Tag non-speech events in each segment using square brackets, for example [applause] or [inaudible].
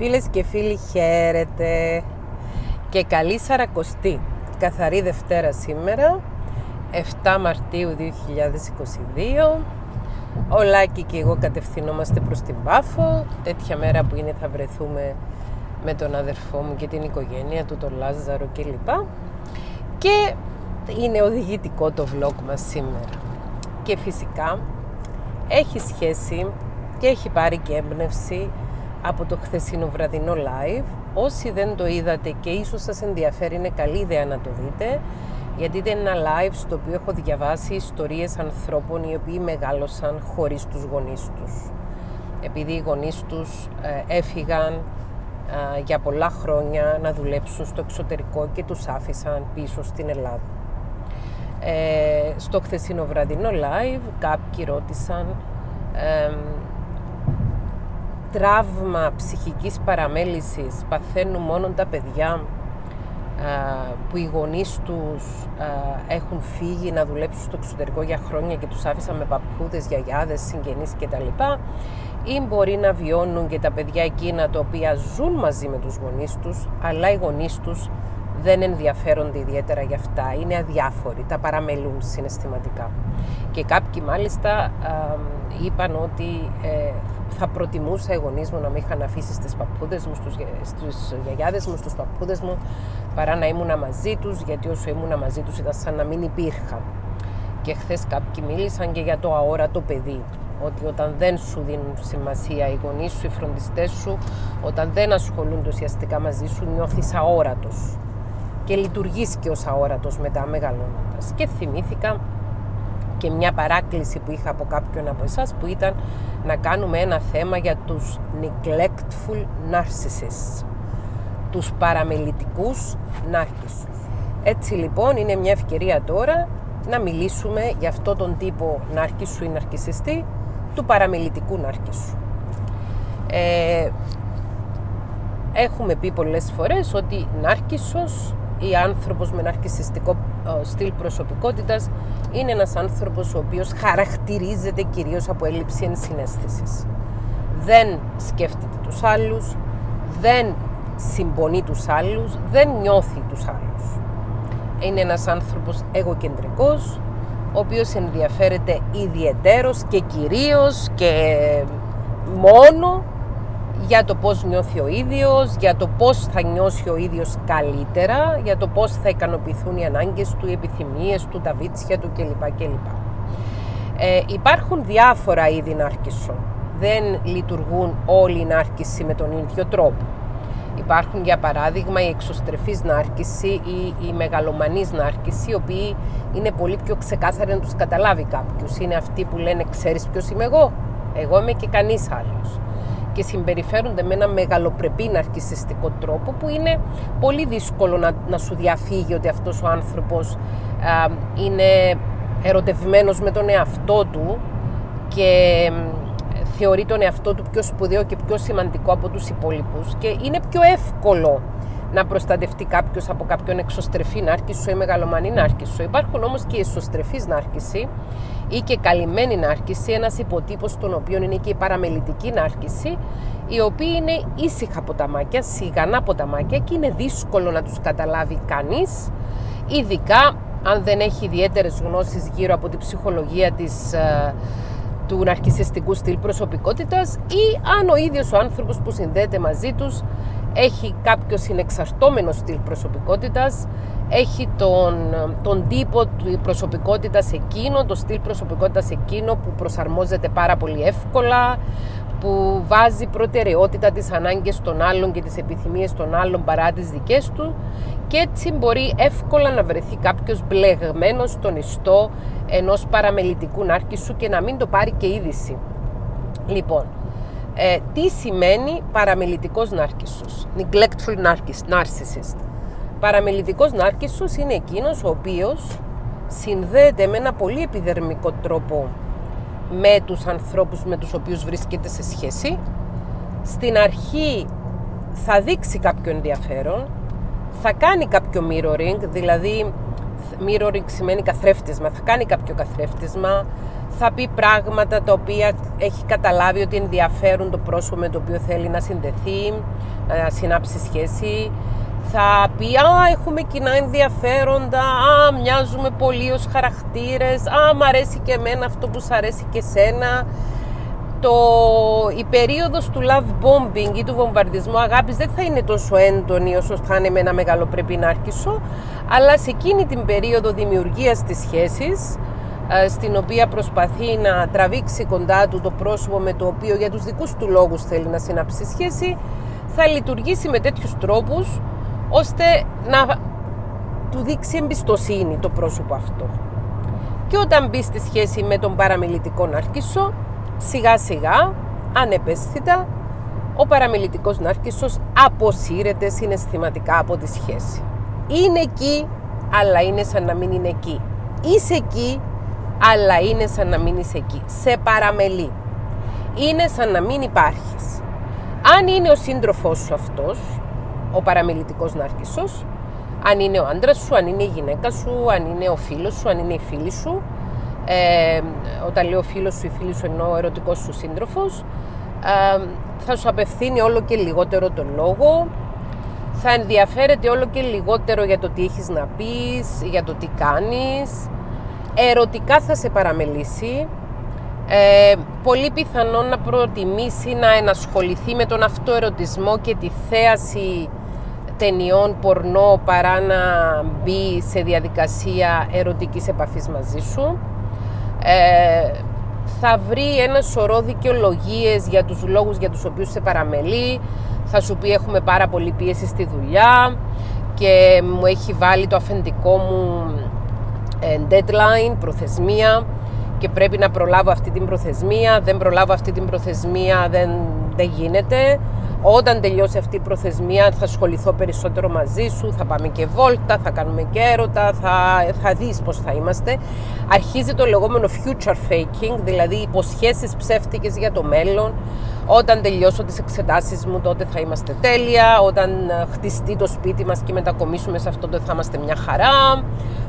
Φίλες και φίλοι χαίρετε και καλή Σαρακοστή. Καθαρή Δευτέρα σήμερα, 7 Μαρτίου 2022. Ο Λάκη και εγώ κατευθυνόμαστε προς την Πάφο. Τέτοια μέρα που είναι θα βρεθούμε με τον αδερφό μου και την οικογένεια του, τον Λάζαρο κλπ. Και είναι οδηγητικό το vlog μας σήμερα. Και φυσικά έχει σχέση και έχει πάρει και έμπνευση από το χθεσινό βραδινό live. Όσοι δεν το είδατε και ίσως σας ενδιαφέρει είναι καλή ιδέα να το δείτε γιατί ήταν ένα live στο οποίο έχω διαβάσει ιστορίες ανθρώπων οι οποίοι μεγάλωσαν χωρίς τους γονείς τους. Επειδή οι γονείς τους ε, έφυγαν ε, για πολλά χρόνια να δουλέψουν στο εξωτερικό και τους άφησαν πίσω στην Ελλάδα. Ε, στο χθεσινό βραδινό live κάποιοι ρώτησαν τραύμα ψυχικής παραμέλησης παθαίνουν μόνο τα παιδιά που οι γονείς τους έχουν φύγει να δουλέψουν στο εξωτερικό για χρόνια και τους άφησαν με παππούδες, γιαγιάδες, συγγενείς κτλ. Ή μπορεί να βιώνουν και τα παιδιά εκείνα τα οποία ζουν μαζί με τους γονείς τους, αλλά οι γονείς τους δεν ενδιαφέρονται ιδιαίτερα για αυτά, είναι αδιάφοροι, τα παραμελούν συναισθηματικά. Και κάποιοι μάλιστα είπαν ότι ε, θα προτιμούσα οι γονείς μου να με είχαν αφήσει στις παππούδες μου, στους, στους γιαγιάδες μου, στους παππούδες μου, παρά να ήμουν μαζί τους, γιατί όσο ήμουν μαζί τους ήταν σαν να μην υπήρχα. Και χθες κάποιοι μίλησαν και για το αόρατο παιδί. Ότι όταν δεν σου δίνουν σημασία οι γονείς σου, οι φροντιστές σου, όταν δεν ασχολούνται ουσιαστικά μαζί σου, νιώθεις αόρατος και λειτουργείς και ως αόρατος μετά μεγαλώνοντας. Και θυμήθηκα και μια παράκληση που είχα από κάποιον από εσάς που ήταν να κάνουμε ένα θέμα για τους neglectful narcissists, τους παραμελητικούς νάρκισσους. Έτσι λοιπόν είναι μια ευκαιρία τώρα να μιλήσουμε για αυτό τον τύπο νάρκισσου ή ναρκισσιστή του παραμελητικού νάρκισσου. Ε, έχουμε πει πολλές φορές ότι νάρκισσος ή άνθρωπος με ναρκισιστικό ε, στυλ προσωπικότητας είναι ένας άνθρωπος ο οποίος χαρακτηρίζεται κυρίως από έλλειψη ενσυναίσθησης. Δεν σκέφτεται τους άλλους, δεν συμπονεί τους άλλους, δεν νιώθει τους άλλους. Είναι ένας άνθρωπος εγωκεντρικός, ο οποίος ενδιαφέρεται ιδιαιτέρως και κυρίως και μόνο για το πώς νιώθει ο ίδιος, για το πώς θα νιώσει ο ίδιος καλύτερα, για το πώς θα ικανοποιηθούν οι ανάγκες του, οι επιθυμίες του, τα βίτσια του κλπ. κλπ. Ε, υπάρχουν διάφορα είδη νάρκισσων. Δεν λειτουργούν όλοι οι νάρκισσοι με τον ίδιο τρόπο. Υπάρχουν για παράδειγμα η εξωστρεφής νάρκηση ή η μεγαλομανής νάρκηση, οι οποίοι είναι πολύ πιο ξεκάθαροι να τους καταλάβει κάποιος. Είναι αυτοί που λένε ξέρεις ποιος είμαι εγώ, εγώ είμαι και κανείς άλλος και συμπεριφέρονται με ένα μεγαλοπρεπή ναρκισιστικό τρόπο που είναι πολύ δύσκολο να, να σου διαφύγει ότι αυτός ο άνθρωπος είναι ερωτευμένος με τον εαυτό του και θεωρεί τον εαυτό του πιο σπουδαίο και πιο σημαντικό από τους υπόλοιπους και είναι πιο εύκολο να προστατευτεί κάποιος από κάποιον εξωστρεφή νάρκησο ή μεγαλομανή νάρκησο. Υπάρχουν όμως και εσωστρεφεί νάρκηση ή και καλυμμένη νάρκηση, ένας υποτύπος των οποίων είναι και η παραμελητική νάρκηση, οι οποίοι είναι ήσυχα ποταμάκια, σιγανά ποταμάκια και είναι δύσκολο να τους καταλάβει κανείς, ειδικά αν δεν έχει ιδιαίτερες γνώσεις γύρω από την ψυχολογία της, ε, του ναρκισιστικού στυλ προσωπικότητας ή αν ο ίδιος ο άνθρωπος που συνδέεται μαζί τους έχει κάποιο συνεξαρτώμενο στυλ προσωπικότητας, έχει τον, τον τύπο του προσωπικότητας εκείνο, το στυλ προσωπικότητας εκείνο που προσαρμόζεται πάρα πολύ εύκολα, που βάζει προτεραιότητα τις ανάγκες των άλλων και τις επιθυμίες των άλλων παρά τις δικές του και έτσι μπορεί εύκολα να βρεθεί κάποιος μπλεγμένος στον ιστό ενός παραμελητικού νάρκησου και να μην το πάρει και είδηση. Λοιπόν, ε, τι σημαίνει παραμελητικός νάρκισσος, neglectful narcissist; Παραμελητικός νάρκισσος είναι εκείνος ο οποίος συνδέεται με ένα πολύ επιδερμικό τρόπο με τους ανθρώπους με τους οποίους βρίσκεται σε σχέση. Στην αρχή θα δείξει κάποιο ενδιαφέρον, θα κάνει κάποιο mirroring, δηλαδή mirroring σημαίνει καθρέφτισμα, θα κάνει κάποιο καθρέφτισμα, θα πει πράγματα τα οποία έχει καταλάβει ότι ενδιαφέρουν το πρόσωπο με το οποίο θέλει να συνδεθεί, να συνάψει σχέση. Θα πει «Α, έχουμε κοινά ενδιαφέροντα, α, μοιάζουμε πολύ ως χαρακτήρες, α, μ' αρέσει και εμένα αυτό που σ' αρέσει και σένα» το, η περίοδος του love bombing ή του βομβαρδισμού αγάπης δεν θα είναι τόσο έντονη όσο θα είναι με ένα μεγαλοπρεπή ναρκισσό, αλλά σε εκείνη την περίοδο δημιουργίας της σχέσης, ε, στην οποία προσπαθεί να τραβήξει κοντά του το πρόσωπο με το οποίο για τους δικούς του λόγους θέλει να συνάψει σχέση, θα λειτουργήσει με τέτοιους τρόπους ώστε να του δείξει εμπιστοσύνη το πρόσωπο αυτό. Και όταν μπει στη σχέση με τον παραμιλητικό ναρκισσό, σιγά σιγά, ανεπαίσθητα, ο παραμιλητικός ναρκισσός αποσύρεται συναισθηματικά από τη σχέση. Είναι εκεί, αλλά είναι σαν να μην είναι εκεί. Είσαι εκεί, αλλά είναι σαν να μην είσαι εκεί. Σε παραμελεί. Είναι σαν να μην υπάρχεις. Αν είναι ο σύντροφός σου αυτός, ο παραμιλητικός ναρκισσός, αν είναι ο άντρας σου, αν είναι η γυναίκα σου, αν είναι ο φίλος σου, αν είναι η φίλη σου, ε, όταν λέω φίλος σου ή φίλη σου εννοώ ο ερωτικός σου σύντροφος, ε, θα σου απευθύνει όλο και λιγότερο τον λόγο, θα ενδιαφέρεται όλο και λιγότερο για το τι έχεις να πεις, για το τι κάνεις, ερωτικά θα σε παραμελήσει, ε, πολύ πιθανόν να προτιμήσει να ενασχοληθεί με τον αυτοερωτισμό και τη θέαση ταινιών πορνό παρά να μπει σε διαδικασία ερωτικής επαφής μαζί σου. Ε, θα βρει ένα σωρό δικαιολογίες για τους λόγους για τους οποίους σε παραμελεί. Θα σου πει έχουμε πάρα πολύ πίεση στη δουλειά και μου έχει βάλει το αφεντικό μου ε, deadline, προθεσμία και πρέπει να προλάβω αυτή την προθεσμία. Δεν προλάβω αυτή την προθεσμία, δεν, δεν γίνεται. Όταν τελειώσει αυτή η προθεσμία θα ασχοληθώ περισσότερο μαζί σου, θα πάμε και βόλτα, θα κάνουμε και έρωτα, θα, θα δεις πώς θα είμαστε. Αρχίζει το λεγόμενο future faking, δηλαδή υποσχέσεις ψεύτικες για το μέλλον. Όταν τελειώσω τις εξετάσεις μου τότε θα είμαστε τέλεια, όταν χτιστεί το σπίτι μας και μετακομίσουμε σε αυτό τότε θα είμαστε μια χαρά,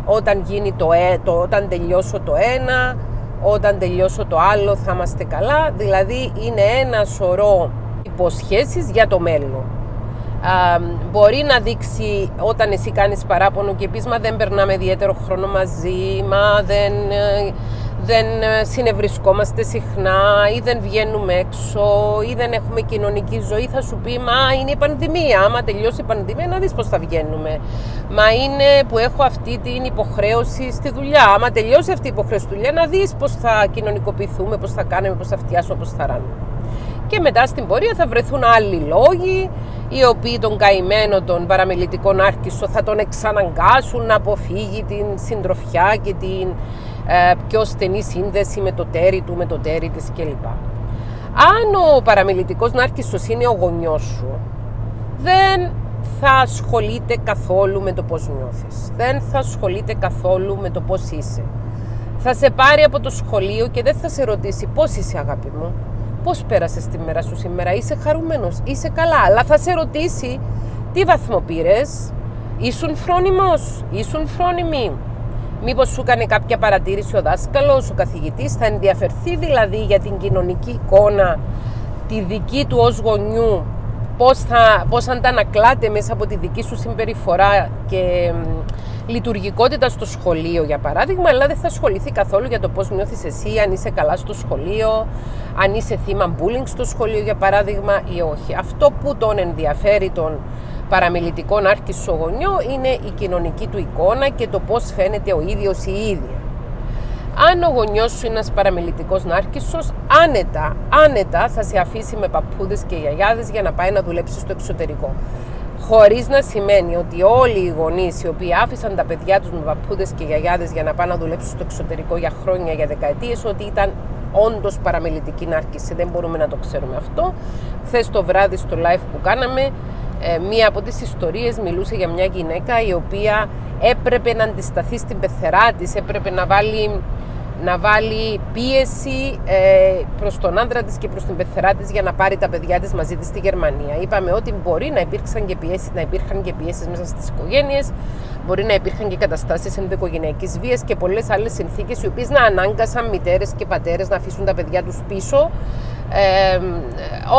όταν, γίνει το, ε, το, όταν τελειώσω το ένα, όταν τελειώσω το άλλο θα είμαστε καλά. Δηλαδή είναι ένα σωρό υποσχέσεις για το μέλλον. Α, μπορεί να δείξει όταν εσύ κάνεις παράπονο και πεις μα δεν περνάμε ιδιαίτερο χρόνο μαζί, μα δεν, ε, δεν ε, συνευρισκόμαστε συχνά ή δεν βγαίνουμε έξω ή δεν έχουμε κοινωνική ζωή θα σου πει μα είναι η πανδημία, άμα τελειώσει η πανδημία να δεις πώς θα βγαίνουμε μα είναι που έχω αυτή την υποχρέωση στη δουλειά άμα τελειώσει αυτή η υποχρέωση στη δουλειά να δεις πώς θα κοινωνικοποιηθούμε, πώς θα κάνουμε, πώς θα φτιάσουμε, πώς θα ράνουμε και μετά στην πορεία θα βρεθούν άλλοι λόγοι οι οποίοι τον καημένο τον παραμιλητικό άρχισο θα τον εξαναγκάσουν να αποφύγει την συντροφιά και την ε, πιο στενή σύνδεση με το τέρι του, με το τέρι της κλπ. Αν ο παραμιλητικός νάρκισσος είναι ο γονιός σου, δεν θα ασχολείται καθόλου με το πώς νιώθεις. Δεν θα ασχολείται καθόλου με το πώς είσαι. Θα σε πάρει από το σχολείο και δεν θα σε ρωτήσει πώς είσαι αγάπη μου. Πώς πέρασες τη μέρα σου σήμερα, είσαι χαρούμενος, είσαι καλά; Αλλά θα σε ρωτήσει τι βαθμό πήρες, ήσουν φρόνιμος, ήσουν φρόνιμη; Μήπως σου έκανε κάποια παρατήρηση ο δάσκαλος, ο καθηγητής, θα ενδιαφερθεί δηλαδή για την κοινωνική εικόνα, τη δική του ως γονιού, πώς, θα, πώς αντανακλάται μέσα από τη δική σου συμπεριφορά και λειτουργικότητα στο σχολείο για παράδειγμα, αλλά δεν θα ασχοληθεί καθόλου για το πώς νιώθεις εσύ, αν είσαι καλά στο σχολείο, αν είσαι θύμα bullying στο σχολείο για παράδειγμα ή όχι. Αυτό που τον ενδιαφέρει τον παραμιλητικό στο γονιό είναι η κοινωνική του εικόνα και το πώς φαίνεται ο ίδιος ή η ίδια. Αν ο γονιός σου είναι ένας παραμιλητικό νάρκισσο, άνετα, άνετα θα σε αφήσει με παππούδες και γιαγιάδες για να πάει να δουλέψει στο εξωτερικό. Χωρίς να σημαίνει ότι όλοι οι γονείς οι οποίοι άφησαν τα παιδιά τους με παππούδες και γιαγιάδες για να πάνε να δουλέψουν στο εξωτερικό για χρόνια, για δεκαετίες, ότι ήταν όντως παραμελητική νάρκηση. Δεν μπορούμε να το ξέρουμε αυτό. Χθες το βράδυ στο live που κάναμε, ε, μία από τις ιστορίες μιλούσε για μια γυναίκα η οποία έπρεπε να αντισταθεί στην πεθερά της, έπρεπε να βάλει να βάλει πίεση ε, προς τον άντρα της και προς την πεθερά της για να πάρει τα παιδιά της μαζί της στη Γερμανία. Είπαμε ότι μπορεί να, υπήρξαν και πιέσεις, να υπήρχαν και πιέσεις μέσα στις οικογένειες, μπορεί να υπήρχαν και καταστάσεις ενδοοικογενειακής βίας και πολλές άλλες συνθήκες οι οποίες να ανάγκασαν μητέρες και πατέρες να αφήσουν τα παιδιά τους πίσω ε,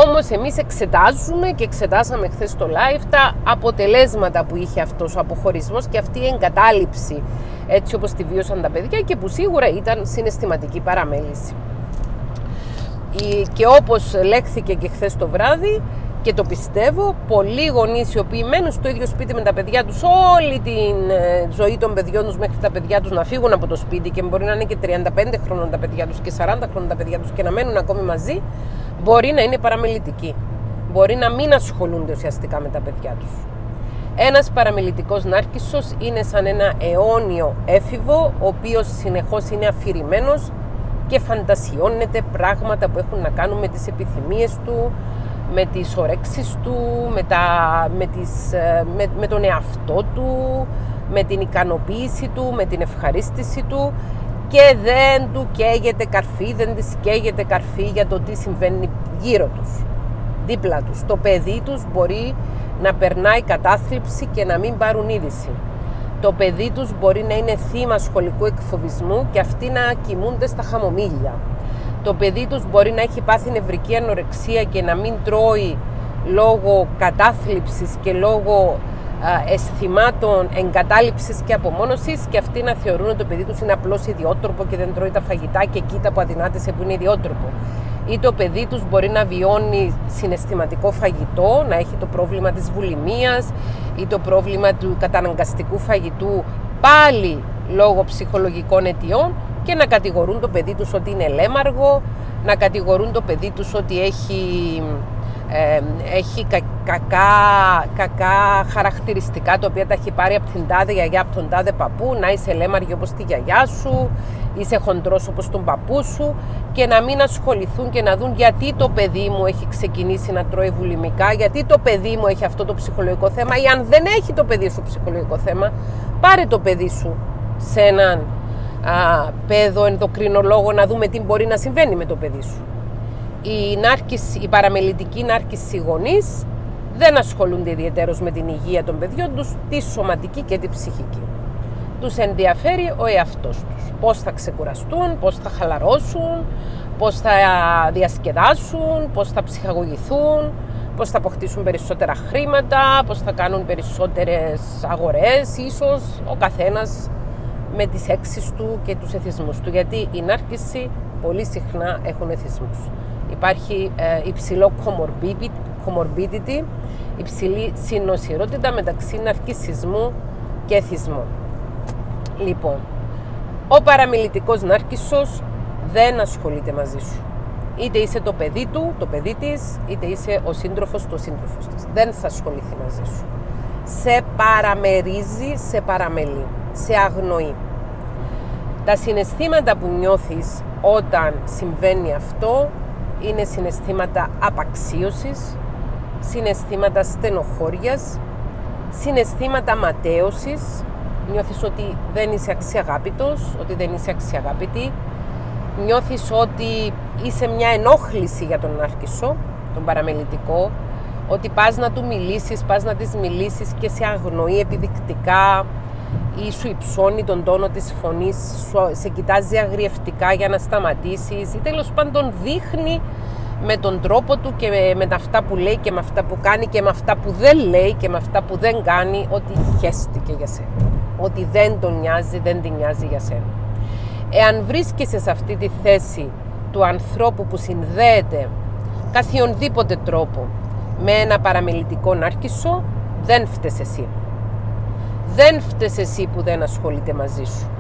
όμως εμείς εξετάζουμε και εξετάσαμε χθες στο live τα αποτελέσματα που είχε αυτός ο αποχωρισμός και αυτή η εγκατάλειψη έτσι όπως τη βίωσαν τα παιδιά και που σίγουρα ήταν συναισθηματική παραμέληση. Και όπως λέχθηκε και χθες το βράδυ και το πιστεύω, πολλοί γονείς οι οποίοι μένουν στο ίδιο σπίτι με τα παιδιά τους όλη τη ε, ζωή των παιδιών τους μέχρι τα παιδιά τους να φύγουν από το σπίτι και μπορεί να είναι και 35 χρόνια τα παιδιά τους και 40 χρόνια τα παιδιά τους και να μένουν ακόμη μαζί, μπορεί να είναι παραμελητικοί. Μπορεί να μην ασχολούνται ουσιαστικά με τα παιδιά τους. Ένας παραμελητικός νάρκισσος είναι σαν ένα αιώνιο έφηβο, ο οποίος συνεχώς είναι αφηρημένος και φαντασιώνεται πράγματα που έχουν να κάνουν με τις επιθυμίες του, με τις ορέξεις του, με, τα, με, τις, ε, με, με τον εαυτό του, με την ικανοποίηση του, με την ευχαρίστηση του και δεν του καίγεται καρφί, δεν της καίγεται καρφί για το τι συμβαίνει γύρω τους, δίπλα τους. Το παιδί τους μπορεί να περνάει κατάθλιψη και να μην πάρουν είδηση. Το παιδί τους μπορεί να είναι θύμα σχολικού εκφοβισμού και αυτοί να κοιμούνται στα χαμομήλια το παιδί τους μπορεί να έχει πάθει νευρική ανορεξία και να μην τρώει λόγω κατάθλιψης και λόγω αισθημάτων εγκατάλειψης και απομόνωσης και αυτοί να θεωρούν ότι το παιδί τους είναι απλώς ιδιότροπο και δεν τρώει τα φαγητά και κοίτα που αδυνάτησε που είναι ιδιότροπο. Ή το παιδί τους μπορεί να βιώνει συναισθηματικό φαγητό, να έχει το πρόβλημα της βουλημίας ή το πρόβλημα του καταναγκαστικού φαγητού πάλι λόγω ψυχολογικών αιτιών και να κατηγορούν το παιδί τους ότι είναι λέμαργο, να κατηγορούν το παιδί τους ότι έχει, ε, έχει κακά, κακά χαρακτηριστικά τα οποία τα έχει πάρει από την τάδε γιαγιά, από τον τάδε παππού, να είσαι λέμαργη όπως τη γιαγιά σου, είσαι χοντρός όπως τον παππού σου και να μην ασχοληθούν και να δουν γιατί το παιδί μου έχει ξεκινήσει να τρώει βουλημικά, γιατί το παιδί μου έχει αυτό το ψυχολογικό θέμα ή αν δεν έχει το παιδί σου ψυχολογικό θέμα, πάρε το παιδί σου σε έναν α, παιδό ενδοκρινολόγο να δούμε τι μπορεί να συμβαίνει με το παιδί σου. Η, νάρκηση, η παραμελητική νάρκηση γονείς δεν ασχολούνται ιδιαίτερως με την υγεία των παιδιών τους, τη σωματική και τη ψυχική. Τους ενδιαφέρει ο εαυτός τους. Πώς θα ξεκουραστούν, πώς θα χαλαρώσουν, πώς θα διασκεδάσουν, πώς θα ψυχαγωγηθούν, πώς θα αποκτήσουν περισσότερα χρήματα, πώς θα κάνουν περισσότερες αγορές, ίσως ο καθένας με τις έξεις του και τους εθισμούς του. Γιατί η νάρκηση πολύ συχνά έχουν εθισμούς. Υπάρχει ε, υψηλό comorbidity, υψηλή συνοσυρότητα μεταξύ ναρκισισμού και εθισμού. Λοιπόν, ο παραμιλητικός νάρκισσος δεν ασχολείται μαζί σου. Είτε είσαι το παιδί του, το παιδί της, είτε είσαι ο σύντροφος του, ο σύντροφος της. Δεν θα ασχοληθεί μαζί σου. Σε παραμερίζει, σε παραμελεί σε αγνοεί. Τα συναισθήματα που νιώθεις όταν συμβαίνει αυτό είναι συναισθήματα απαξίωσης, συναισθήματα στενοχώριας, συναισθήματα ματέωσης, νιώθεις ότι δεν είσαι αξιαγάπητος, ότι δεν είσαι αξιαγάπητη, νιώθεις ότι είσαι μια ενόχληση για τον άρκισο, τον παραμελητικό, ότι πας να του μιλήσεις, πας να της μιλήσεις και σε αγνοεί επιδεικτικά, ή σου υψώνει τον τόνο της φωνής, σε κοιτάζει αγριευτικά για να σταματήσεις ή τέλος πάντων δείχνει με τον τρόπο του και με αυτά που λέει και με αυτά που κάνει και με αυτά που δεν λέει και με αυτά που δεν κάνει ότι χέστηκε για σένα. Ότι δεν τον νοιάζει, δεν την νοιάζει για σένα. Εάν βρίσκεσαι σε αυτή τη θέση του ανθρώπου που συνδέεται καθιονδήποτε τρόπο με ένα παραμελητικό νάρκισο, δεν φταίς εσύ. Δεν φταίς εσύ που δεν ασχολείται μαζί σου.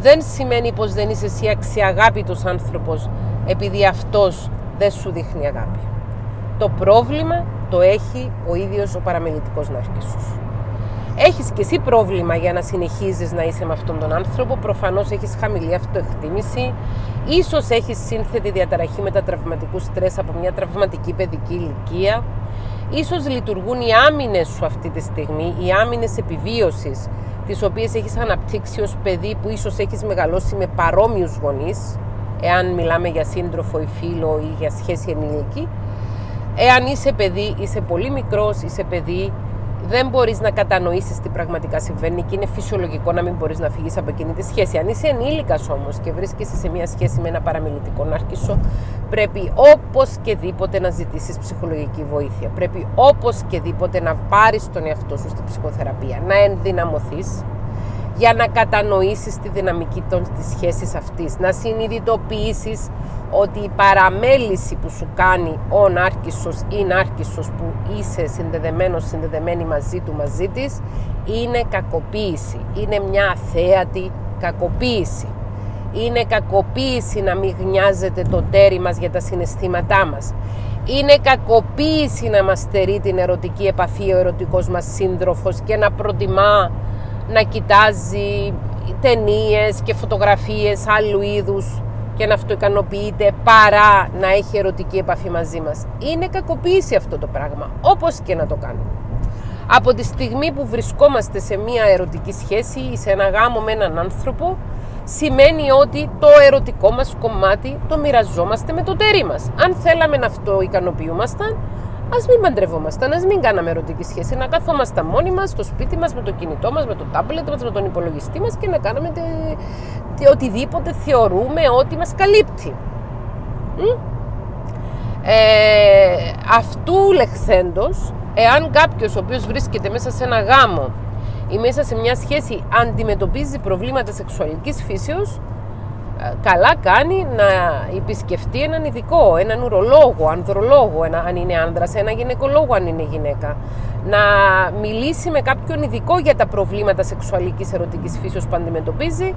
Δεν σημαίνει πως δεν είσαι εσύ αξιαγάπητος άνθρωπος επειδή αυτός δεν σου δείχνει αγάπη. Το πρόβλημα το έχει ο ίδιος ο παραμελητικός ναρκισσός. Έχεις και εσύ πρόβλημα για να συνεχίζεις να είσαι με αυτόν τον άνθρωπο, προφανώς έχεις χαμηλή αυτοεκτίμηση, ίσως έχεις σύνθετη διαταραχή μετατραυματικού στρες από μια τραυματική παιδική ηλικία, Ίσως λειτουργούν οι άμυνες σου αυτή τη στιγμή, οι άμυνες επιβίωσης τις οποίες έχεις αναπτύξει ως παιδί που ίσως έχεις μεγαλώσει με παρόμοιους γονείς, εάν μιλάμε για σύντροφο ή φίλο ή για σχέση ενήλικη, εάν είσαι παιδί, είσαι πολύ μικρός, είσαι παιδί, δεν μπορείς να κατανοήσεις τι πραγματικά συμβαίνει και είναι φυσιολογικό να μην μπορείς να φύγεις από εκείνη τη σχέση. Αν είσαι ενήλικας όμως και βρίσκεσαι σε μια σχέση με ένα παραμιλητικό ναρκισό, πρέπει οπωσδήποτε να ζητήσεις ψυχολογική βοήθεια. Πρέπει οπωσδήποτε να πάρεις τον εαυτό σου στη ψυχοθεραπεία, να ενδυναμωθείς για να κατανοήσεις τη δυναμική των, της σχέσης αυτής, να συνειδητοποιήσεις ότι η παραμέληση που σου κάνει ο νάρκισσος ή νάρκισσος που είσαι συνδεδεμένος, συνδεδεμένη μαζί του, μαζί της, είναι κακοποίηση. Είναι μια αθέατη κακοποίηση. Είναι κακοποίηση να μην γνιάζεται το τέρι μας για τα συναισθήματά μας. Είναι κακοποίηση να μας στερεί την ερωτική επαφή ο ερωτικός μας σύντροφος και να προτιμά να κοιτάζει ταινίες και φωτογραφίες άλλου είδους και να αυτοικανοποιείται παρά να έχει ερωτική επαφή μαζί μας. Είναι κακοποίηση αυτό το πράγμα, όπως και να το κάνουμε. Από τη στιγμή που βρισκόμαστε σε μια ερωτική σχέση ή σε ένα γάμο με έναν άνθρωπο, σημαίνει ότι το ερωτικό μας κομμάτι το μοιραζόμαστε με το τέρι μας. Αν θέλαμε να αυτοικανοποιούμασταν, Α μην παντρευόμασταν, ας μην κάναμε ερωτική σχέση, να καθόμασταν μόνοι μας στο σπίτι μας, με το κινητό μας, με το τάμπλετ μας, με τον υπολογιστή μας και να κάνουμε τε, τε, οτιδήποτε θεωρούμε ότι μας καλύπτει. Ε, αυτού λεχθέντος, εάν κάποιος ο οποίος βρίσκεται μέσα σε ένα γάμο ή μέσα σε μια σχέση αντιμετωπίζει προβλήματα σεξουαλικής φύσεως, καλά κάνει να επισκεφτεί έναν ειδικό, έναν ουρολόγο, ανδρολόγο, ένα, αν είναι άνδρας, ένα γυναικολόγο αν είναι γυναίκα. Να μιλήσει με κάποιον ειδικό για τα προβλήματα σεξουαλικής ερωτικής φύσεως που αντιμετωπίζει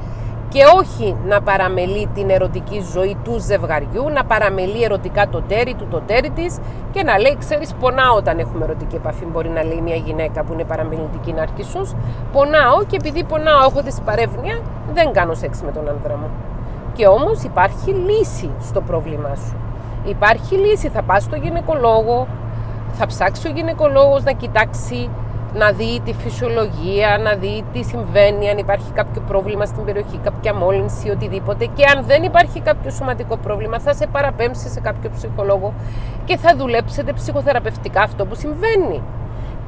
και όχι να παραμελεί την ερωτική ζωή του ζευγαριού, να παραμελεί ερωτικά το τέρι του, το τέρι της και να λέει, ξέρεις, πονάω όταν έχουμε ερωτική επαφή, μπορεί να λέει μια γυναίκα που είναι παραμελητική ναρκισσός, πονάω και επειδή πονάω, έχω τη παρεύνοια, δεν κάνω σεξ με τον άνδρα μου. Και όμως υπάρχει λύση στο πρόβλημά σου. Υπάρχει λύση, θα πας στο γυναικολόγο, θα ψάξει ο γυναικολόγος να κοιτάξει, να δει τη φυσιολογία, να δει τι συμβαίνει, αν υπάρχει κάποιο πρόβλημα στην περιοχή, κάποια μόλυνση, οτιδήποτε. Και αν δεν υπάρχει κάποιο σωματικό πρόβλημα, θα σε παραπέμψει σε κάποιο ψυχολόγο και θα δουλέψετε ψυχοθεραπευτικά αυτό που συμβαίνει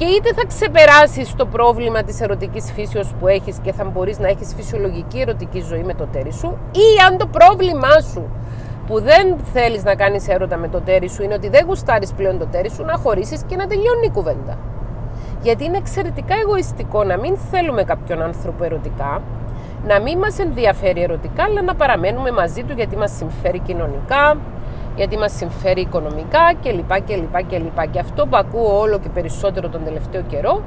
και είτε θα ξεπεράσεις το πρόβλημα της ερωτικής φύσεως που έχεις και θα μπορείς να έχεις φυσιολογική ερωτική ζωή με το τέρι σου, ή αν το πρόβλημά σου που δεν θέλεις να κάνεις έρωτα με το τέρι σου είναι ότι δεν γουστάρεις πλέον το τέρι σου, να χωρίσεις και να τελειώνει η κουβέντα. Γιατί είναι εξαιρετικά εγωιστικό να μην θέλουμε κάποιον άνθρωπο ερωτικά, να μην μας ενδιαφέρει ερωτικά, αλλά να παραμένουμε μαζί του γιατί μας συμφέρει κοινωνικά, γιατί μας συμφέρει οικονομικά κλπ. κλπ, κλπ. Και αυτό που ακούω όλο και περισσότερο τον τελευταίο καιρό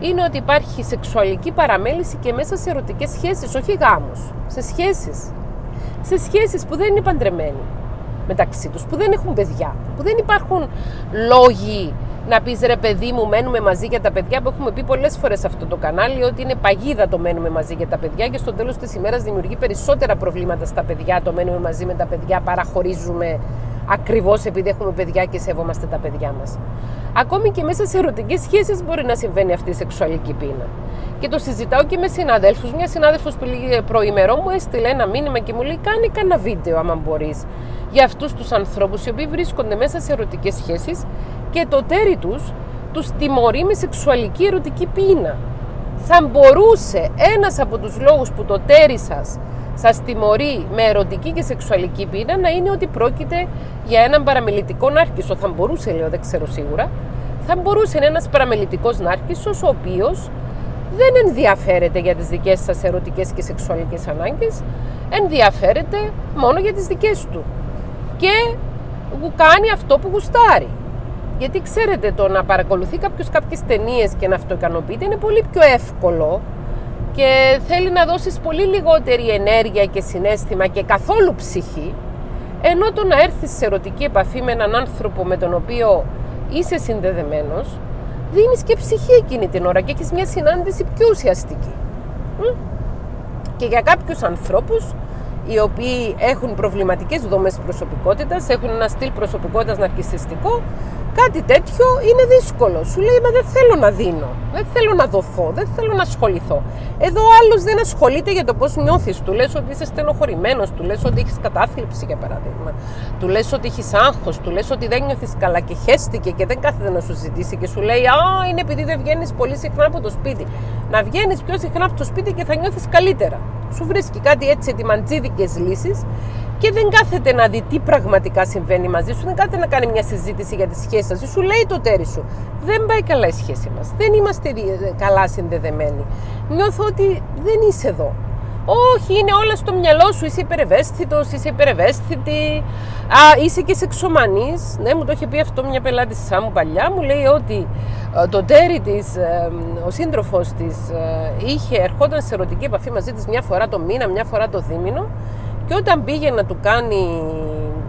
είναι ότι υπάρχει σεξουαλική παραμέληση και μέσα σε ερωτικές σχέσεις, όχι γάμους, σε σχέσεις. Σε σχέσεις που δεν είναι παντρεμένοι μεταξύ τους, που δεν έχουν παιδιά, που δεν υπάρχουν λόγοι να πεις ρε παιδί μου, μένουμε μαζί για τα παιδιά που έχουμε πει πολλές φορές σε αυτό το κανάλι ότι είναι παγίδα το μένουμε μαζί για τα παιδιά και στο τέλος της ημέρας δημιουργεί περισσότερα προβλήματα στα παιδιά το μένουμε μαζί με τα παιδιά, παραχωρίζουμε ακριβώς επειδή έχουμε παιδιά και σέβομαστε τα παιδιά μας. Ακόμη και μέσα σε ερωτικές σχέσεις μπορεί να συμβαίνει αυτή η σεξουαλική πείνα. Και το συζητάω και με συναδέλφους. Μια συνάδελφος που λίγη προημερό μου έστειλε ένα μήνυμα και μου λέει: Κάνει κανένα βίντεο, άμα μπορείς, για αυτούς τους ανθρώπους οι οποίοι βρίσκονται μέσα σε ερωτικές σχέσεις και το τέρι τους τους τιμωρεί με σεξουαλική ερωτική πείνα. Θα μπορούσε ένας από τους λόγους που το τέρι σας σας τιμωρεί με ερωτική και σεξουαλική πείνα να είναι ότι πρόκειται για έναν παραμελητικό νάρκισο. Θα μπορούσε, λέω, δεν ξέρω σίγουρα, θα μπορούσε να είναι ένας παραμελητικός νάρκισσος ο οποίος δεν ενδιαφέρεται για τις δικές σας ερωτικές και σεξουαλικές ανάγκες, ενδιαφέρεται μόνο για τις δικές του. Και κάνει αυτό που γουστάρει. Γιατί ξέρετε, το να παρακολουθεί κάποιος κάποιες ταινίες και να αυτοικανοποιείται είναι πολύ πιο εύκολο και θέλει να δώσεις πολύ λιγότερη ενέργεια και συνέστημα και καθόλου ψυχή ενώ το να έρθεις σε ερωτική επαφή με έναν άνθρωπο με τον οποίο είσαι συνδεδεμένος δίνεις και ψυχή εκείνη την ώρα και έχεις μια συνάντηση πιο ουσιαστική. Και για κάποιους ανθρώπους οι οποίοι έχουν προβληματικές δομές προσωπικότητας, έχουν ένα στυλ προσωπικότητας ναρκιστικό κάτι τέτοιο είναι δύσκολο. Σου λέει, Μα δεν θέλω να δίνω. Δεν θέλω να δοθώ. Δεν θέλω να ασχοληθώ. Εδώ ο άλλος δεν ασχολείται για το πώς νιώθεις. Του λες ότι είσαι στενοχωρημένος. Του λες ότι έχεις κατάθλιψη, για παράδειγμα. Του λες ότι έχεις άγχος. Του λες ότι δεν νιώθεις καλά και χέστηκε και δεν κάθεται να σου ζητήσει και σου λέει Α, είναι επειδή δεν βγαίνεις πολύ συχνά από το σπίτι. Να βγαίνεις πιο συχνά από το σπίτι και θα νιώθεις καλύτερα. Σου βρίσκει κάτι έτσι ετοιμαντζίδικες λύσεις και δεν κάθεται να δει τι πραγματικά συμβαίνει μαζί σου, δεν κάθεται να κάνει μια συζήτηση για τη σχέση σα. Σου λέει το τέρι σου. Δεν πάει καλά η σχέση μας. Δεν είμαστε καλά συνδεδεμένοι. Νιώθω ότι δεν είσαι εδώ. Όχι, είναι όλα στο μυαλό σου. Είσαι υπερευαίσθητος, είσαι υπερευαίσθητη. Α, είσαι και σεξομανής. Ναι, μου το είχε πει αυτό μια πελάτη σαν μου παλιά. Μου λέει ότι ε, το τέρι της, ε, ο σύντροφος της, ε, είχε ερχόταν σε ερωτική επαφή μαζί της μια φορά το μήνα, μια φορά το δίμηνο και όταν πήγε να του κάνει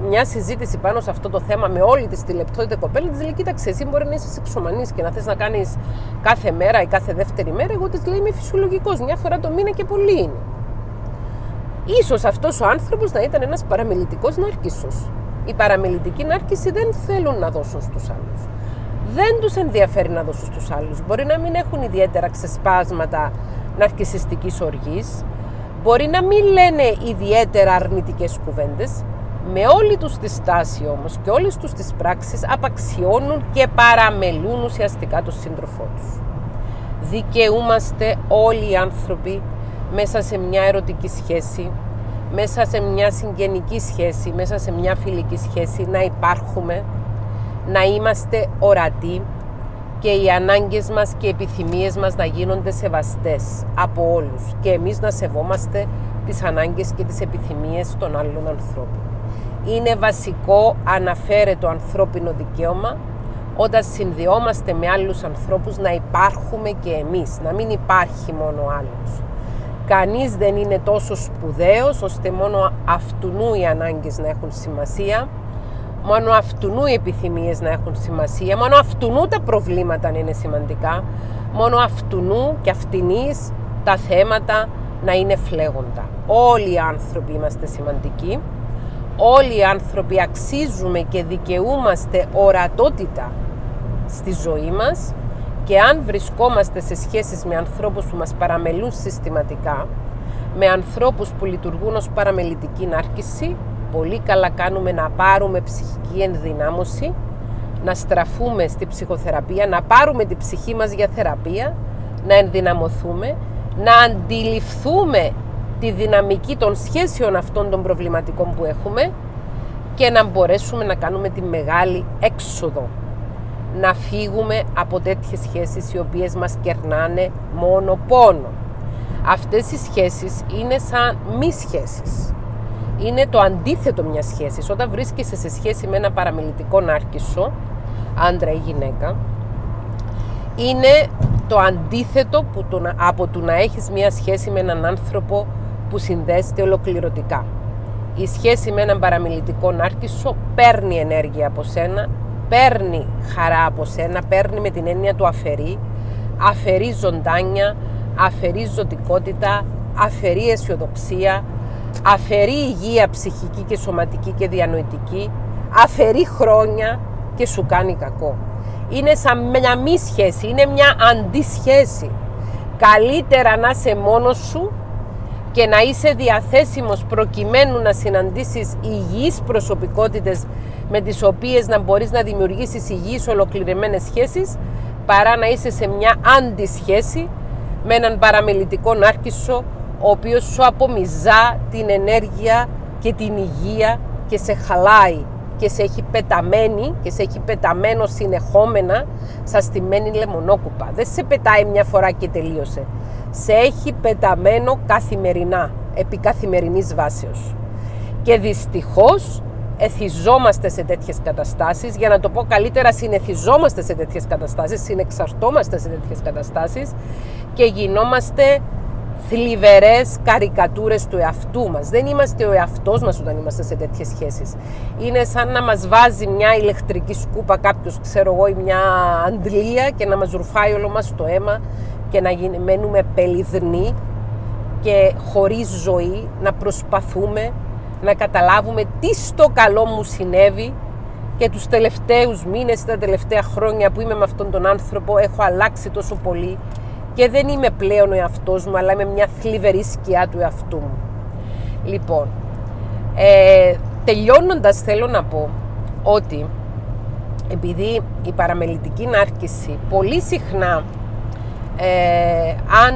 μια συζήτηση πάνω σε αυτό το θέμα με όλη της τη λεπτότητα κοπέλα, της λέει: Κοίταξε, εσύ μπορεί να είσαι σεξομανή και να θες να κάνεις κάθε μέρα ή κάθε δεύτερη μέρα. Εγώ της λέει: Είμαι φυσιολογικός, μια φορά το μήνα και πολύ είναι. Ίσως αυτός ο άνθρωπος να ήταν ένας παραμιλητικός νάρκισσος. Οι παραμιλητικοί νάρκισσοι δεν θέλουν να δώσουν στους άλλους. Δεν τους ενδιαφέρει να δώσουν στους άλλους. Μπορεί να μην έχουν ιδιαίτερα ξεσπάσματα ναρκισσιστικής οργής, Μπορεί να μην λένε ιδιαίτερα αρνητικές κουβέντες, με όλη τους τη στάση όμως και όλες τους τις πράξεις απαξιώνουν και παραμελούν ουσιαστικά τον σύντροφό τους. Δικαιούμαστε όλοι οι άνθρωποι μέσα σε μια ερωτική σχέση, μέσα σε μια συγγενική σχέση, μέσα σε μια φιλική σχέση να υπάρχουμε, να είμαστε ορατοί, και οι ανάγκες μας και οι επιθυμίες μας να γίνονται σεβαστές από όλους και εμείς να σεβόμαστε τις ανάγκες και τις επιθυμίες των άλλων ανθρώπων. Είναι βασικό αναφέρετο ανθρώπινο δικαίωμα όταν συνδυόμαστε με άλλους ανθρώπους να υπάρχουμε και εμείς, να μην υπάρχει μόνο ο άλλος. Κανείς δεν είναι τόσο σπουδαίος ώστε μόνο αυτού οι ανάγκες να έχουν σημασία μόνο αυτού οι επιθυμίες να έχουν σημασία, μόνο αυτού τα προβλήματα να είναι σημαντικά, μόνο αυτού και αυτινής τα θέματα να είναι φλέγοντα. Όλοι οι άνθρωποι είμαστε σημαντικοί, όλοι οι άνθρωποι αξίζουμε και δικαιούμαστε ορατότητα στη ζωή μας. Και αν βρισκόμαστε σε σχέσεις με ανθρώπους που μας παραμελούν συστηματικά, με ανθρώπους που λειτουργούν ως παραμελητική νάρκηση, πολύ καλά κάνουμε να πάρουμε ψυχική ενδυνάμωση, να στραφούμε στη ψυχοθεραπεία, να πάρουμε την ψυχή μας για θεραπεία, να ενδυναμωθούμε, να αντιληφθούμε τη δυναμική των σχέσεων αυτών των προβληματικών που έχουμε και να μπορέσουμε να κάνουμε τη μεγάλη έξοδο. Να φύγουμε από τέτοιες σχέσεις οι οποίες μας κερνάνε μόνο πόνο. Αυτές οι σχέσεις είναι σαν μη σχέσεις είναι το αντίθετο μιας σχέσης. Όταν βρίσκεσαι σε σχέση με ένα παραμιλητικό νάρκισο, άντρα ή γυναίκα, είναι το αντίθετο που το, από το να έχεις μια σχέση με έναν άνθρωπο που συνδέεται ολοκληρωτικά. Η σχέση με έναν παραμιλητικό νάρκισο παίρνει ενέργεια από σένα, παίρνει χαρά από σένα, παίρνει με την έννοια του αφαιρεί, αφαιρεί ζωντάνια, αφαιρεί ζωτικότητα, αφαιρεί αισιοδοξία, αφαιρεί υγεία ψυχική και σωματική και διανοητική, αφαιρεί χρόνια και σου κάνει κακό. Είναι σαν μια μη σχέση, είναι μια αντισχέση. Καλύτερα να είσαι μόνος σου και να είσαι διαθέσιμος προκειμένου να συναντήσεις υγιείς προσωπικότητες με τις οποίες να μπορείς να δημιουργήσεις υγιείς ολοκληρωμένες σχέσεις παρά να είσαι σε μια αντισχέση με έναν παραμελητικό νάρκισο ο οποίος σου απομυζά την ενέργεια και την υγεία και σε χαλάει και σε έχει πεταμένη και σε έχει πεταμένο συνεχόμενα σαν στημένη λεμονόκουπα. Δεν σε πετάει μια φορά και τελείωσε. Σε έχει πεταμένο καθημερινά, επί καθημερινής βάσεως. Και δυστυχώς εθιζόμαστε σε τέτοιες καταστάσεις, για να το πω καλύτερα συνεθιζόμαστε σε τέτοιες καταστάσεις, συνεξαρτόμαστε σε τέτοιες καταστάσεις και γινόμαστε θλιβερές καρικατούρες του εαυτού μας. Δεν είμαστε ο εαυτός μας όταν είμαστε σε τέτοιες σχέσεις. Είναι σαν να μας βάζει μια ηλεκτρική σκούπα κάποιος, ξέρω εγώ, ή μια αντλία και να μας ρουφάει όλο μας το αίμα και να μένουμε πελιδνοί και χωρίς ζωή να προσπαθούμε να καταλάβουμε τι στο καλό μου συνέβη και τους τελευταίους μήνες, τα τελευταία χρόνια που είμαι με αυτόν τον άνθρωπο έχω αλλάξει τόσο πολύ και δεν είμαι πλέον ο εαυτός μου αλλά είμαι μια θλιβερή σκιά του εαυτού μου. Λοιπόν, ε, τελειώνοντας θέλω να πω ότι επειδή η παραμελητική νάρκηση πολύ συχνά ε, αν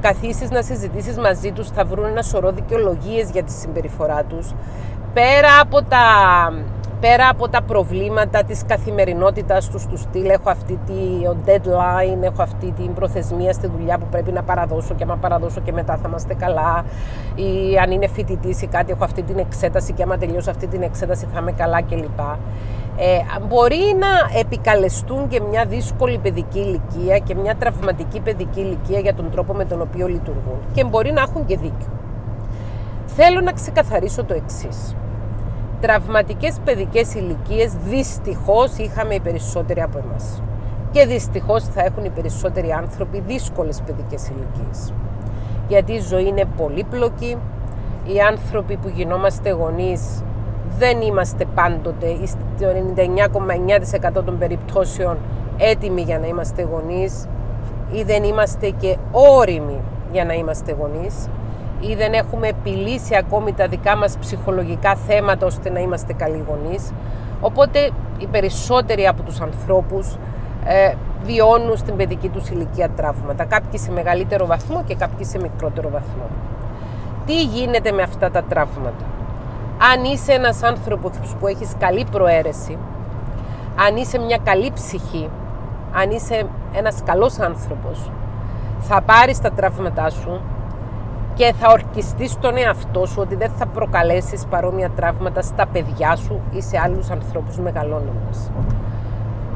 καθίσεις να συζητήσεις μαζί τους θα βρουν ένα σωρό δικαιολογίες για τη συμπεριφορά τους πέρα από τα πέρα από τα προβλήματα της καθημερινότητας τους του στυλ, έχω αυτή τη deadline, έχω αυτή την προθεσμία στη δουλειά που πρέπει να παραδώσω και άμα παραδώσω και μετά θα είμαστε καλά ή αν είναι φοιτητής ή κάτι, έχω αυτή την εξέταση και άμα τελειώσω αυτή την εξέταση θα είμαι καλά κλπ. Ε, μπορεί να επικαλεστούν και μια δύσκολη παιδική ηλικία και μια τραυματική παιδική ηλικία για τον τρόπο με τον οποίο λειτουργούν και μπορεί να έχουν και δίκιο. Θέλω να ξεκαθαρίσω το εξής τραυματικές παιδικές ηλικίες δυστυχώς είχαμε οι περισσότεροι από εμάς. Και δυστυχώς θα έχουν οι περισσότεροι άνθρωποι δύσκολες παιδικές ηλικίες. Γιατί η ζωή είναι πολύπλοκη, οι άνθρωποι που γινόμαστε γονείς δεν είμαστε πάντοτε, στο 99,9% των περιπτώσεων έτοιμοι για να είμαστε γονείς ή δεν είμαστε και όριμοι για να είμαστε γονείς ή δεν έχουμε επιλύσει ακόμη τα δικά μας ψυχολογικά θέματα ώστε να είμαστε καλοί γονείς. Οπότε οι περισσότεροι από τους ανθρώπους ε, βιώνουν στην παιδική τους ηλικία τραύματα. Κάποιοι σε μεγαλύτερο βαθμό και κάποιοι σε μικρότερο βαθμό. Τι γίνεται με αυτά τα τραύματα; Αν είσαι ένας άνθρωπος που έχεις καλή προαίρεση, αν είσαι μια καλή ψυχή, αν είσαι ένας καλός άνθρωπος, θα πάρεις τα τραύματά σου και θα ορκιστείς τον εαυτό σου ότι δεν θα προκαλέσεις παρόμοια τραύματα στα παιδιά σου ή σε άλλους ανθρώπους μεγαλώνοντας.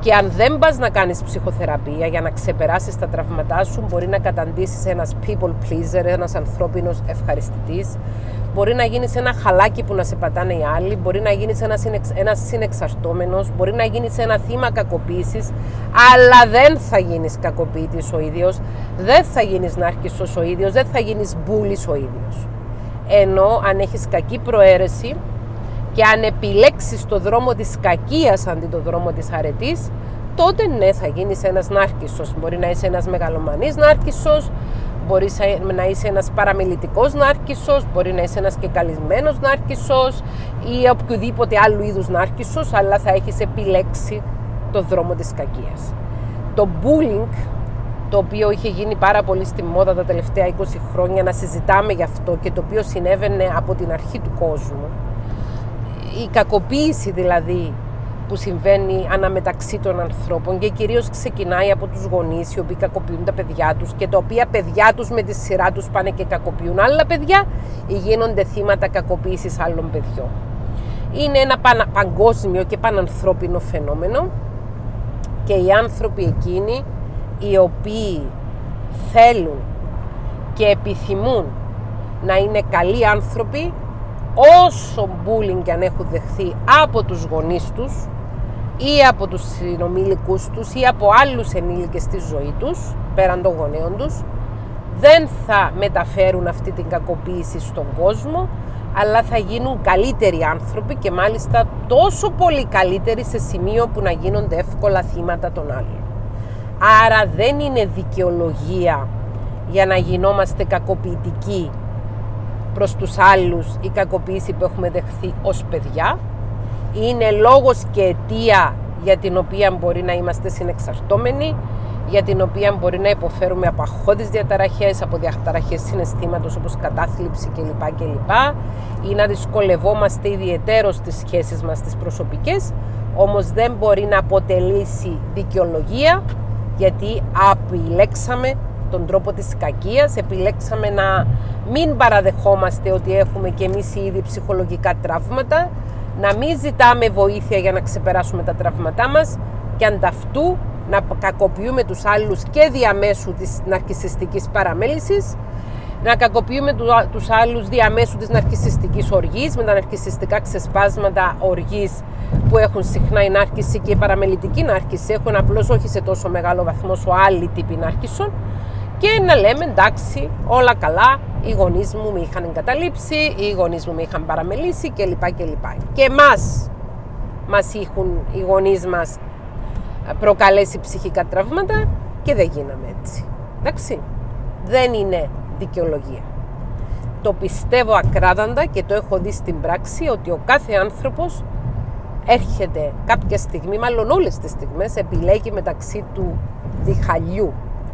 Και αν δεν πας να κάνεις ψυχοθεραπεία για να ξεπεράσεις τα τραύματά σου, μπορεί να καταντήσεις ένας people pleaser, ένας ανθρώπινος ευχαριστητής, μπορεί να γίνεις ένα χαλάκι που να σε πατάνε οι άλλοι, μπορεί να γίνεις ένας, συνεξ, ένας συνεξαρτώμενος, μπορεί να γίνεις ένα θύμα κακοποίησης, αλλά δεν θα γίνεις κακοποίητης ο ίδιος, δεν θα γίνεις ναρκισσός ο ίδιος, δεν θα γίνεις μπούλης ο ίδιος. Ενώ αν έχεις κακή προαίρεση και αν επιλέξεις το δρόμο της κακίας αντί το δρόμο της αρετής, τότε ναι θα γίνεις ένας νάρκισσος. Μπορεί να είσαι ένας μεγαλομανής νάρκισσος, Μπορεί να είσαι ένας παραμιλητικός νάρκισσος, μπορεί να είσαι ένας και καλυσμένος νάρκισσος ή οποιοδήποτε άλλου είδους νάρκισσος, αλλά θα έχεις επιλέξει το δρόμο της κακίας. Το bullying, το οποίο είχε γίνει πάρα πολύ στη μόδα τα τελευταία 20 χρόνια, να συζητάμε γι' αυτό και το οποίο συνέβαινε από την αρχή του κόσμου, η κακοποίηση δηλαδή που συμβαίνει αναμεταξύ των ανθρώπων και κυρίως ξεκινάει από τους γονείς οι οποίοι κακοποιούν τα παιδιά τους και τα οποία παιδιά τους με τη σειρά τους πάνε και κακοποιούν άλλα παιδιά ή γίνονται θύματα κακοποίησης άλλων παιδιών. Είναι ένα παγκόσμιο και πανανθρώπινο φαινόμενο και οι άνθρωποι εκείνοι οι οποίοι θέλουν και επιθυμούν να είναι καλοί άνθρωποι όσο bullying και αν έχουν δεχθεί από τους γονείς τους ή από τους συνομήλικους τους ή από άλλους ενήλικες στη ζωή τους, πέραν των γονέων τους, δεν θα μεταφέρουν αυτή την κακοποίηση στον κόσμο, αλλά θα γίνουν καλύτεροι άνθρωποι και μάλιστα τόσο πολύ καλύτεροι σε σημείο που να γίνονται εύκολα θύματα των άλλων. Άρα δεν είναι δικαιολογία για να γινόμαστε κακοποιητικοί προς τους άλλους η κακοποίηση που έχουμε δεχθεί ως παιδιά, είναι λόγος και αιτία για την οποία μπορεί να είμαστε συνεξαρτώμενοι, για την οποία μπορεί να υποφέρουμε από αχώδεις διαταραχές, από διαταραχές συναισθήματος όπως κατάθλιψη κλπ. κλπ. ή να δυσκολευόμαστε ιδιαιτέρως στις σχέσεις μας τις προσωπικές, όμως δεν μπορεί να αποτελήσει δικαιολογία γιατί επιλέξαμε τον τρόπο της κακίας, επιλέξαμε να μην παραδεχόμαστε ότι έχουμε και εμείς ήδη ψυχολογικά τραύματα να μην ζητάμε βοήθεια για να ξεπεράσουμε τα τραύματά μας και ανταυτού να κακοποιούμε τους άλλους και διαμέσου της ναρκισιστικής παραμέλησης, να κακοποιούμε τους άλλους διαμέσου της ναρκισιστικής οργής, με τα ναρκισιστικά ξεσπάσματα οργής που έχουν συχνά η νάρκηση και η παραμελητική νάρκηση. Έχουν απλώς όχι σε τόσο μεγάλο βαθμό όσο άλλοι τύποι νάρκησων και να λέμε εντάξει, όλα καλά, οι γονείς μου με είχαν εγκαταλείψει, οι γονείς μου με είχαν παραμελήσει κλπ. κλπ. Και εμάς μας έχουν οι γονείς μας προκαλέσει ψυχικά τραύματα και δεν γίναμε έτσι. Εντάξει, δεν είναι δικαιολογία. Το πιστεύω ακράδαντα και το έχω δει στην πράξη ότι ο κάθε άνθρωπος έρχεται κάποια στιγμή, μάλλον όλες τις στιγμές, επιλέγει μεταξύ του διχαλιού,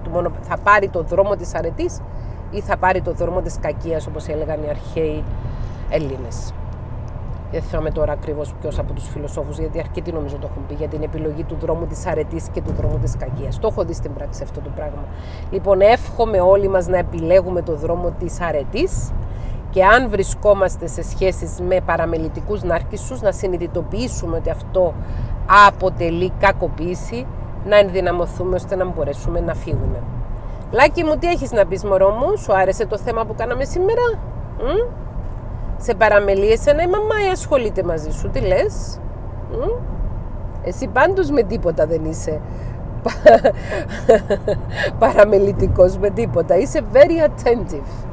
του μόνο, θα πάρει το δρόμο της αρετής ή θα πάρει το δρόμο της κακίας, όπως έλεγαν οι αρχαίοι Έλληνες. Δεν θυμάμαι τώρα ακριβώς ποιος από τους φιλοσόφους, γιατί αρκετοί νομίζω το έχουν πει για την επιλογή του δρόμου της αρετής και του δρόμου της κακίας. Το έχω δει στην πράξη αυτό το πράγμα. Λοιπόν, εύχομαι όλοι μας να επιλέγουμε το δρόμο της αρετής και αν βρισκόμαστε σε σχέσεις με παραμελητικούς νάρκισσους να συνειδητοποιήσουμε ότι αυτό αποτελεί κακοποίηση να ενδυναμωθούμε ώστε να μπορέσουμε να φύγουμε. Λάκη μου, τι έχεις να πεις μωρό μου, σου άρεσε το θέμα που κάναμε σήμερα, Μ; σε παραμελεί ένα η μαμά ή ασχολείται μαζί σου, τι λες, Μ; εσύ πάντως με τίποτα δεν είσαι [laughs] παραμελητικός με τίποτα, είσαι very attentive.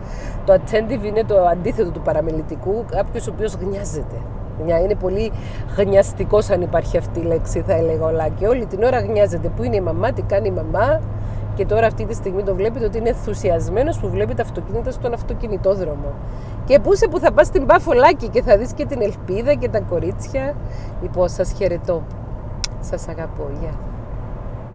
Το attentive είναι το αντίθετο του παραμελητικού, κάποιος ο οποίος γνιάζεται. Είναι πολύ γνιαστικός, αν υπάρχει αυτή η λέξη, θα έλεγα όλα. Και όλη την ώρα γνιάζεται. Πού είναι η μαμά, τι κάνει η μαμά. Και τώρα αυτή τη στιγμή το βλέπετε ότι είναι ενθουσιασμένος που βλέπει τα αυτοκίνητα στον αυτοκινητόδρομο. Και πού σε που θα πας στην Παφολάκη και θα δεις και την ελπίδα και τα κορίτσια. Λοιπόν, σας χαιρετώ. Σας αγαπώ. Γεια.